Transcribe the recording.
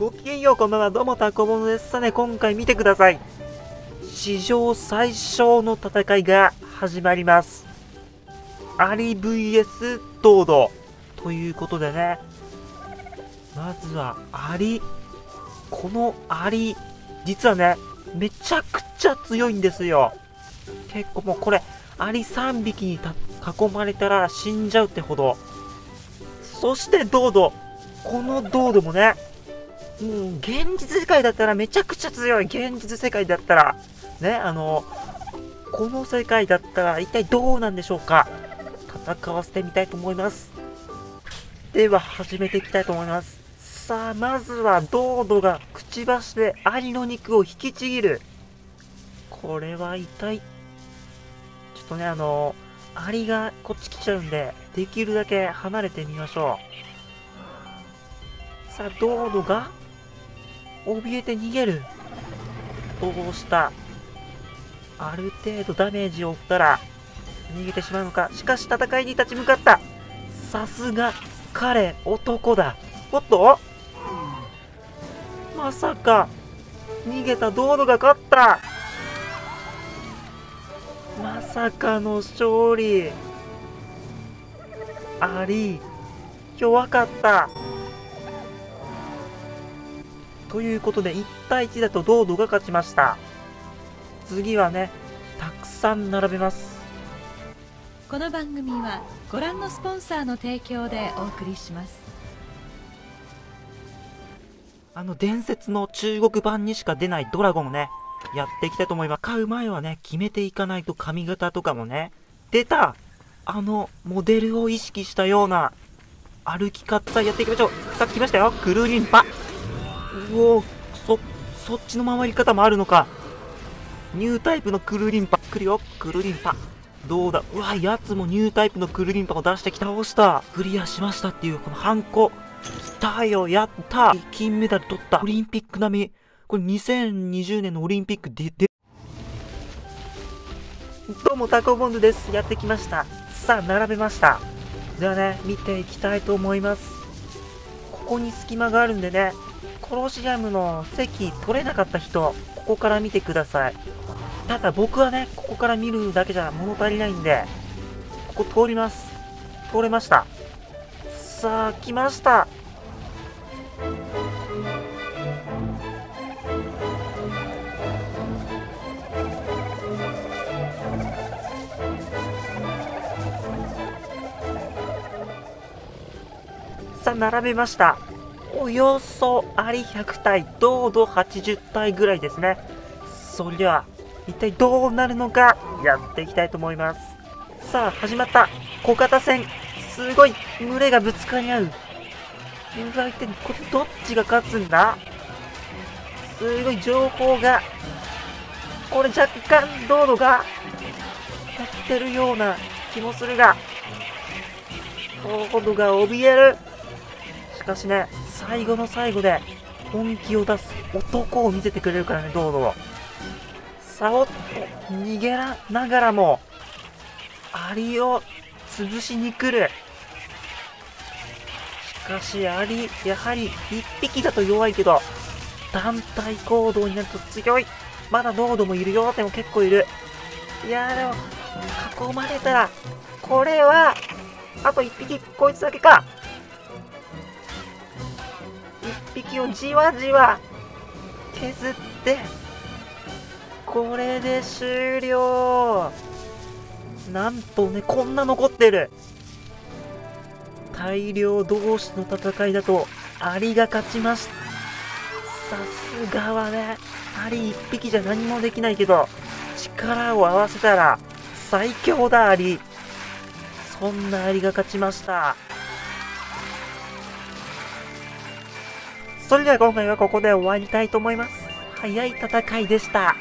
ごきげんよう、こんばんは。どうも、タコボノです。さね、今回見てください。史上最小の戦いが始まります。アリ VS ドード。ということでね、まずはアリ。このアリ、実はね、めちゃくちゃ強いんですよ。結構もうこれ、アリ3匹に囲まれたら死んじゃうってほど。そしてドード。このドードもね、もう現実世界だったらめちゃくちゃ強い。現実世界だったら。ね、あの、この世界だったら一体どうなんでしょうか。戦わせてみたいと思います。では始めていきたいと思います。さあ、まずはドードがくちばしでアリの肉を引きちぎる。これは痛い。ちょっとね、あの、アリがこっち来ちゃうんで、できるだけ離れてみましょう。さあ、ドードが怯えて逃げる。どうしたある程度ダメージを負ったら逃げてしまうのか。しかし戦いに立ち向かった。さすが彼、男だ。おっと？まさか、逃げたドードが勝ったまさかの勝利。アリ、弱かった。ということで、1対1だとドードが勝ちました？次はね、たくさん並べます。この番組はご覧のスポンサーの提供でお送りしますあの伝説の中国版にしか出ないドラゴンをね、やっていきたいと思います。買う前はね、決めていかないと髪型とかもね、出たあのモデルを意識したような歩き方やっていきましょう。さあ来ましたよ。クルーリンパ。うおそ、そっちの回り方もあるのか。ニュータイプのクルリンパ。来るよ。クルリンパ。どうだうわ、やつもニュータイプのクルリンパを出してきた。倒した。クリアしましたっていう、このハンコ。来たよ、やった金メダル取った。オリンピック並み。これ2020年のオリンピックで、で、どうも、タコボンドです。やってきました。さあ、並べました。ではね、見ていきたいと思います。ここに隙間があるんでね、コロシアムの席取れなかった人、ここから見てください。ただ僕はね、ここから見るだけじゃ物足りないんで、ここ通ります。通れました。さあ、来ました。さあ、並べました。およそアリ100体、ドード80体ぐらいですね。それでは、一体どうなるのか、やっていきたいと思います。さあ、始まった。小型戦。すごい、群れがぶつかり合う。うわ、一体、これどっちが勝つんだ？すごい情報が。これ若干、ドードが、やってるような気もするが、ドードが怯える。しかしね、最後の最後で本気を出す男を見せてくれるからね、ドードを。さ、おっと、逃げらながらも、アリを潰しに来る。しかし、アリ、やはり一匹だと弱いけど、団体行動になると強い。まだドードもいるよ。でも結構いる。いやーでも、囲まれたら、これは、あと一匹、こいつだけか。一匹をじわじわ削って、これで終了なんとね、こんな残ってる大量同士の戦いだと、アリが勝ちました。さすがはね、アリ一匹じゃ何もできないけど、力を合わせたら、最強だ、アリ。そんなアリが勝ちました。それでは今回はここで終わりたいと思います。早い戦いでした。